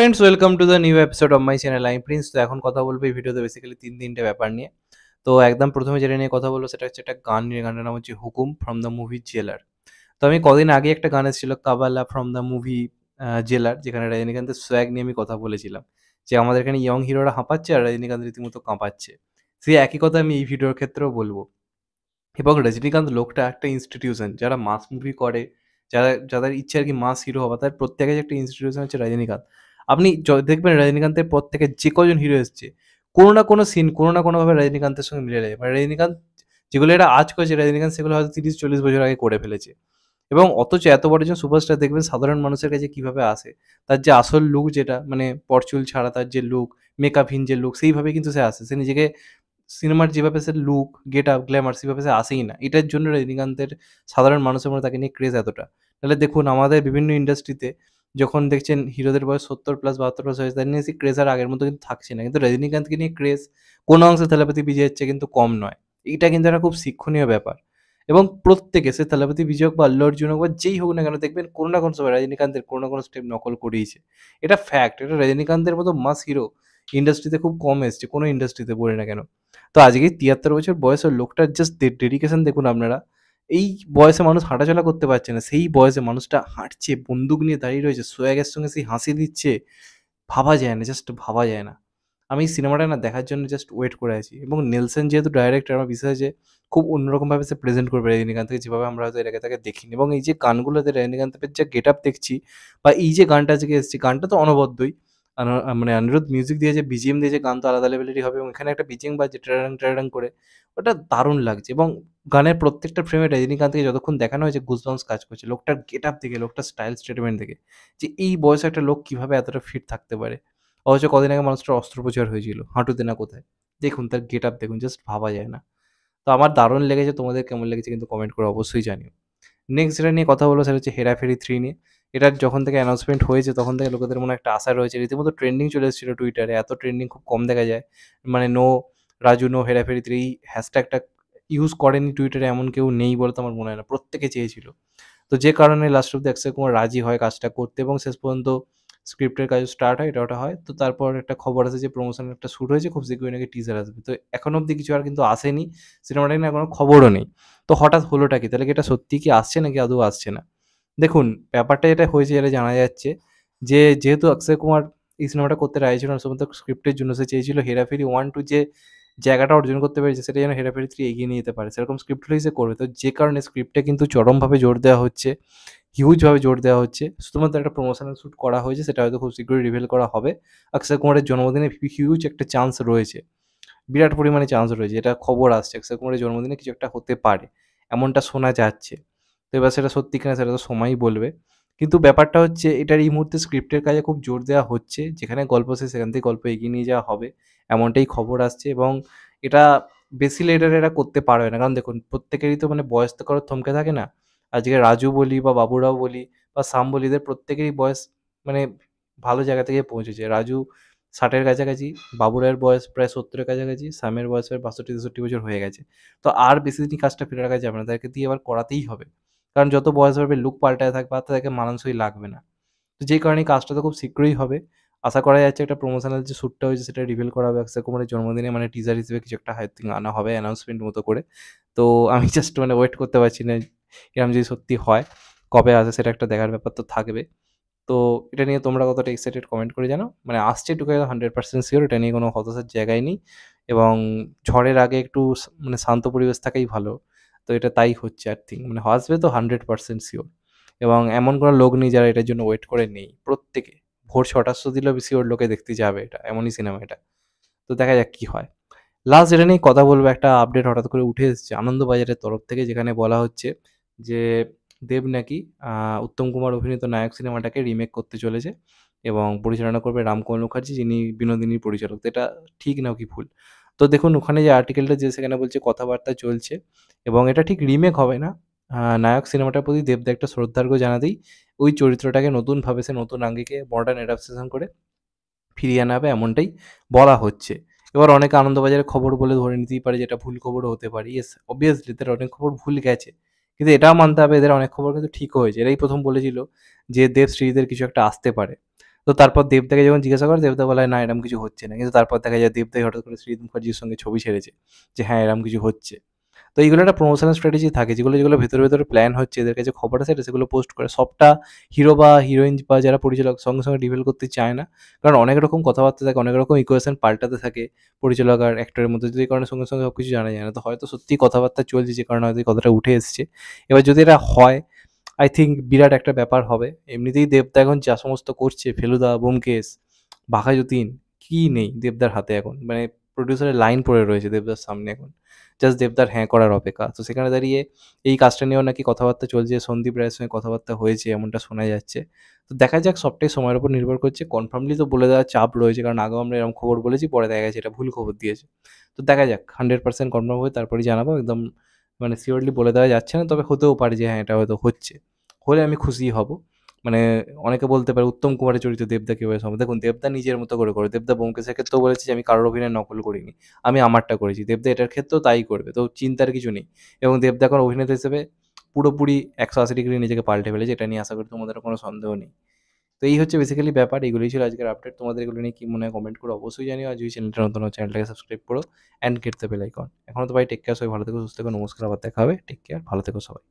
Friends welcome to the new episode of my channel I Prince তো এখন কথা বলব এই ভিডিওতে বেসিক্যালি তিন তিনটে ব্যাপার নিয়ে। তো একদম প্রথমে যেটা নিয়ে কথা বলব সেটা হচ্ছে একটা গান নিয়ে। গানটার নাম হচ্ছে হুকুম ফ্রম দ্য মুভি জেলার তো আমি কদিন আগে একটা গান এসেছিল, কাবালা ফ্রম দ্য মুভি জেলার যেখানে রজনীকান্তের সোয়াগ নিয়ে আমি কথা বলেছিলাম। যে আমাদের এখানে ইয়ং হিরোরা হাঁপাচ্ছে আর রজনীকান্ত রীতিমতো কাঁপাচ্ছে। সেই একই কথা আমি এই ভিডিওর ক্ষেত্রেও বলব। এবং রজনীকান্ত লোকটা একটা ইনস্টিটিউশন যারা মাস মুভি করে, যারা, যাদের ইচ্ছে আর কি মাস হিরো হওয়া তার প্রত্যেকের একটা ইনস্টিটিউশন হচ্ছে রজনীকান্ত আপনি দেখবেন রজনীকান্তের পর থেকে যে কজন হিরো এসছে, কোনো না কোনো সিন কোনো না কোনোভাবে রজনীকান্তের সঙ্গে মিলে যায়। মানে রজনীকান্ত, যেগুলো এটা আজ করেছে, রজনীকান্ত সেগুলো হয়তো তিরিশ, চল্লিশ বছর আগে করে ফেলেছে। এবং অথচ এত বড় একজন সুপারস্টার দেখবেন সাধারণ মানুষের কাছে কীভাবে আসে? তার যে আসল লুক যেটা মানে পরচুল ছাড়া তার যে লুক মেকআপহীন যে লুক সেইভাবে কিন্তু সে আসে। সে নিজেকে সিনেমার যেভাবে সে লুক গেট আপ গ্ল্যামার সেভাবে সে আসেই না। এটার জন্য রজনীকান্তের সাধারণ মানুষের মধ্যে তাকে নিয়ে ক্রেজ এতটা। তাহলে দেখুন, আমাদের বিভিন্ন ইন্ডাস্ট্রিতে যখন দেখছেন হিরোদের বয়স সত্তর প্লাস বাহাত্তর প্লাস হয়েছে তাদের নিয়ে সেই ক্রেজ আর আগের মতো কিন্তু থাকছে না। কিন্তু রজনীকান্তকে নিয়ে ক্রেজ কোনো অংশে তেলাপতি বিজয় হচ্ছে কিন্তু কম নয়। এটা কিন্তু একটা খুব শিক্ষণীয় ব্যাপার। এবং প্রত্যেকে সে তেলাপতি বিজয় হোক বা আল্লু অর্জুন হোক বা যেই হোক না কেন দেখবেন কোনো না কোনো সময় রজনীকান্তের কোনো না কোনো স্টেপ নকল করিয়েছে এটা ফ্যাক্ট এটা রজনীকান্তের মতো মাস হিরো ইন্ডাস্ট্রিতে খুব কম এসছে, কোনো ইন্ডাস্ট্রিতে বলি না কেন। তো আজকে তিয়াত্তর বছর বয়সের লোকটার জাস্ট ডেডিকেশন দেখুন আপনারা। এই বয়সে মানুষ হাঁটাচলা করতে পারছে না। সেই বয়সে মানুষটা হাঁটছে, বন্দুক নিয়ে দাঁড়িয়ে রয়েছে সোয়াগের সঙ্গে সেই হাসি দিচ্ছে, ভাবা যায় না জাস্ট ভাবা যায় না। আমি সিনেমাটা না দেখার জন্য জাস্ট ওয়েট করে আছি। এবং নেলসন যেহেতু ডাইরেক্টর আমার বিশ্বাস যে খুব অন্যরকমভাবে সে প্রেজেন্ট করবে রজনীকান্তকে যেভাবে আমরা হয়তো এর আগে তাকে দেখিনি। এবং এই যে গানগুলোতে রজনীকান্তের যে গেট আপ দেখছি, বা এই যে গানটা আজকে এসেছে, গানটা তো অনবদ্যই। মানে অনিরুদ্ধ মিউজিক দিয়ে যে বিজিএম দিয়ে যে গান তো আলাদা লেভেলেরই হবে এবং এখানে একটা বিজিএম বাজছে ট্রাডাং ট্রাডাং করে, ওটা দারুণ লাগছে এবং গানের প্রত্যেকটা ফ্রেমে রজনীকান্তকে যতক্ষণ দেখানো হয়েছে গুজবাউন্স কাজ করছে। লোকটার গেট আপ দেখে, লোকটার স্টাইল স্টেটমেন্ট দেখে যে এই বয়সে একটা লোক কীভাবে এতটা ফিট থাকতে পারে? অথচ কদিন আগে মানুষটার অস্ত্রোপচার হয়েছিল, হাঁটুতে না কোথায়। দেখুন, তার গেট আপ দেখুন জাস্ট ভাবা যায় না। তো আমার দারুণ লেগেছে, তোমাদের কেমন লেগেছে কিন্তু কমেন্ট করে অবশ্যই জানিও। নেক্সট যেটা নিয়ে কথা বলো সেটা হচ্ছে হেরাফেরি থ্রি নিয়ে। এটার যখন থেকে অ্যানাউন্সমেন্ট হয়েছে, তখন থেকে লোকেদের মনে একটা আশা রয়েছে। রীতিমতো ট্রেন্ডিং চলে এসেছিল টুইটারে এত ট্রেন্ডিং খুব কম দেখা যায়। মানে no Raju no Herapheri three এই হ্যাশট্যাগটা ইউজ করেনি টুইটারে এমন কেউ নেই বলে তো আমার মনে হয় না। প্রত্যেকে চেয়েছিল। তো যে কারণে লাস্ট অব্দি অক্ষয় কুমার রাজি হয় কাজটা করতে এবং শেষ পর্যন্ত স্ক্রিপ্টের কাজ স্টার্ট হয়, এটা ওটা হয়। তো তারপর একটা খবর আছে যে প্রমোশনের একটা শ্যুট হয়েছে, খুব শীঘ্রই নাকি টিজার আসবে। তো এখন অবধি কিছু আর কিন্তু আসেনি। সিনেমাটা নিয়ে কোনো খবরও নেই। তো হঠাৎ হলোটা কি? তাহলে কি এটা সত্যি কি আসছে নাকি আদৌ আসছে না? দেখুন, ব্যাপারটা যেটা হয়েছে যেটা জানা যাচ্ছে যে, যেহেতু অক্ষয় কুমার এই সিনেমাটা করতে রাজি ছিল না সমস্ত স্ক্রিপ্টের জন্য সে চেয়েছিল হেরাফেরি ওয়ান টু যে জায়গাটা অর্জন করতে পেরেছে, সেটা যেন হেরাফেরি থ্রি এগিয়ে নিয়ে যেতে পারে। সেরকম স্ক্রিপ্ট সে করবে। তো যে কারণে স্ক্রিপ্টে কিন্তু চরমভাবে জোর দেওয়া হচ্ছে হিউজভাবে জোর দেওয়া হচ্ছে। শুধুমাত্র একটা প্রমোশনাল শ্যুট করা হয়েছে, সেটা হয়তো খুব শীঘ্রই রিভিল করা হবে। অক্ষয় কুমারের জন্মদিনে হিউজ একটা চান্স রয়েছে। বিরাট পরিমাণে চান্স রয়েছে। এটা খবর আসছে। অক্ষয় কুমারের জন্মদিনে কিছু একটা হতে পারে। এমনটা শোনা যাচ্ছে। তো এবার সেটা সত্যি কিনা সেটা তো সময়ই বলবে। কিন্তু ব্যাপারটা হচ্ছে এটার এই মুহূর্তে স্ক্রিপ্টের কাজে খুব জোর দেওয়া হচ্ছে, যেখানে গল্প সে সেখান থেকে গল্প এগিয়ে নিয়ে যাওয়া হবে, এমনটাই খবর আসছে এবং এটা বেশি লেটার এরা করতে পারবে না। কারণ দেখুন, প্রত্যেকেরই তো মানে বয়স তো কারোর থমকে থাকে না। আজকে রাজু বলি বা বাবুরাও বলি বা সাম বলি, এদের প্রত্যেকেরই বয়স মানে ভালো জায়গা থেকে পৌঁছেছে। রাজু ষাটের কাছাকাছি, বাবুরায়ের বয়স প্রায় সত্তরের কাছাকাছি সামের বয়স প্রায় বাষট্টি, তেষট্টি বছর হয়ে গেছে। তো আর বেশি দিন কাজটা ফিরে রাখা যাবে না। তাদেরকে দিয়ে এবার করাতেই হবে। কারণ যত বয়স বাড়বে লুক পাল্টায় থাকবে, আর তাদেরকে মানানসই লাগবে না। তো যেই কারণে কাজটা তো খুব শীঘ্রই হবে। আশা করা যাচ্ছে একটা প্রমোশনাল যে শ্যুটটা হয়েছে, সেটা রিভিল করা হবে। অক্ষয় কুমারের জন্মদিনে মানে টিজার হিসেবে কিছু একটা হাই থিঙ্ক আনা হবে অ্যানাউন্সমেন্ট মতো করে। তো আমি জাস্ট মানে ওয়েট করতে পারছি না এরকম যদি সত্যি হয়, কবে আসে সেটা একটা দেখার ব্যাপার তো থাকবে। তো এটা নিয়ে তোমরা কতটা এক্সাইটেড কমেন্ট করে জানো মানে আসছে টুকে হান্ড্রেড পার্সেন্ট শিওর এটা নিয়ে কোনো হতাশার জায়গায় নেই। এবং ঝড়ের আগে একটু মানে শান্ত পরিবেশ থাকাই ভালো। তো এটা তাই হচ্ছে আর থিঙ্ক মানে আসবে তো হান্ড্রেড পার্সেন্ট শিওর এবং এমন কোনো লোক নেই যারা এটার জন্য ওয়েট করে নেই, প্রত্যেকে। ভোর ছটার শো দিলেও বেশি ওর লোকে দেখতে যাবে এটা, এমনই সিনেমা এটা। তো দেখা যাক কি হয়। লাস্ট যেটা নিয়ে কথা বলব, একটা আপডেট হঠাৎ করে উঠে এসেছে। আনন্দবাজারের তরফ থেকে যেখানে বলা হচ্ছে যে, দেব নাকি উত্তম কুমার অভিনীত নায়ক সিনেমাটাকে রিমেক করতে চলেছে এবং পরিচালনা করবে রামকুমার মুখার্জি, যিনি বিনোদিনীর পরিচালক। এটা ঠিক নাও কি ভুল? তো দেখুন, ওখানে যে আর্টিকেলটা যে সেখানে বলছে, কথাবার্তা চলছে এবং এটা ঠিক রিমেক হবে না। নায়ক সিনেমাটার প্রতি দেবদা একটা শ্রদ্ধার্ঘ্য জানাতেই ওই চরিত্রটাকে নতুনভাবে সে নতুন আঙ্গিকে মডার্ন অ্যাডাপ্টেশন করে ফিরিয়ে আনা হবে এমনটাই বলা হচ্ছে। এবার অনেকে আনন্দবাজারের খবর বলে ধরে নিতেই পারে যেটা ভুল খবরও হতে পারে। ইয়েস অবভিয়াসলি এদের অনেক খবর ভুল গেছে। কিন্তু এটাও মানতে হবে, এদের অনেক খবর কিন্তু ঠিক হয়েছে। এরাই প্রথম বলেছিল যে দেব শ্রীদের কিছু একটা আসতে পারে। তো তারপর দেবদাকে যখন জিজ্ঞাসা করে, দেবদা বলে, না, এরম কিছু হচ্ছে না। কিন্তু তারপর দেখা যায় দেবদাই হঠাৎ করে শ্রীজিৎ মুখার্জির সঙ্গে ছবি ছেড়েছে যে হ্যাঁ এরম কিছু হচ্ছে। তো এইগুলো একটা প্রমোশনাল স্ট্র্যাটেজি থাকে, যেগুলো যেগুলো ভেতরে ভেতরে প্ল্যান হচ্ছে, এদের কাছে খবর আছে সেগুলো পোস্ট করে। সবটা হিরো বা হিরোইন বা যারা পরিচালক সঙ্গে সঙ্গে রিভিল করতে চায় না। কারণ অনেক রকম কথাবার্তা থাকে, অনেক রকম ইকুয়েশন পাল্টাতে থাকে পরিচালক আর অ্যাক্টরের মধ্যে। যদি কারণে সঙ্গে সঙ্গে সব কিছু জানা যায় না, তো হয়তো সত্যি কথাবার্তা চলছে, যে কারণে হয়তো কথাটা উঠে এসছে। এবার যদি এটা হয় আই থিঙ্ক বিরাট একটা ব্যাপার হবে। এমনিতেই দেবদা এখন যা সমস্ত করছে, ফেলুদা বোমকেশ বাঘা যতীন কী নেই দেবদার হাতে এখন? মানে প্রডিউসারের লাইন পড়ে রয়েছে দেবদার সামনে এখন। জাস্ট দেবদার হ্যাঁ করার অপেক্ষা। তো সেখানে দাঁড়িয়ে এই কাজটা নিয়েও নাকি কথাবার্তা চলছে, সন্দীপ রায়ের সঙ্গে কথাবার্তা হয়েছে, এমনটা শোনা যাচ্ছে। তো দেখা যাক, সবটাই সময়ের উপর নির্ভর করছে। কনফার্মলি তো বলে দেওয়ার চাপ রয়েছে, কারণ আগেও আমরা এরকম খবর বলেছি, পরে দেখা গেছে এটা ভুল খবর দিয়েছে। তো দেখা যাক হান্ড্রেড পার্সেন্ট কনফার্ম হয়ে তারপরেই জানাব। একদম মানে সিওরলি বলে দেওয়া যাচ্ছে না, তবে হতেও পারে যে হ্যাঁ এটা হয়তো হচ্ছে। হলে আমি খুশি হব। মানে অনেকে বলতে পারে, উত্তম কুমারের চরিত্র দেবদা কীভাবে সম্ভব? দেখুন, দেবদা নিজের মতো করে করে, দেবদা বোমকেশের ক্ষেত্রেও বলেছে যে, আমি কারোর অভিনয় নকল করিনি, আমি আমারটা করেছি। দেবদা এটার ক্ষেত্রেও তাই করবে, তো চিন্তার কিছু নেই। এবং দেবদা এখন অভিনেতা হিসেবে পুরোপুরি একশো আশি ডিগ্রি নিজেকে পাল্টে ফেলেছে, এটা নিয়ে আশা করি তোমাদের কোনো সন্দেহ নেই। তো এই হচ্ছে বেসিক্যালি ব্যাপার, এগুলোই ছিল আজকের আপডেট তোমাদের এগুলো নিয়ে কী মনে হয় কমেন্ট করে অবশ্যই জানিও। আর যদি চ্যানেলটা নতুন চ্যানেলটাকে সাবস্ক্রাইব করো অ্যান্ড দ্য বেল আইকন এখনও তো ভাই টেক কেয়ার সবাই ভালো থেকো, সুস্থ থেকো, নমস্কার, আবার দেখা হবে। টেক কেয়ার ভালো থেকো সবাই।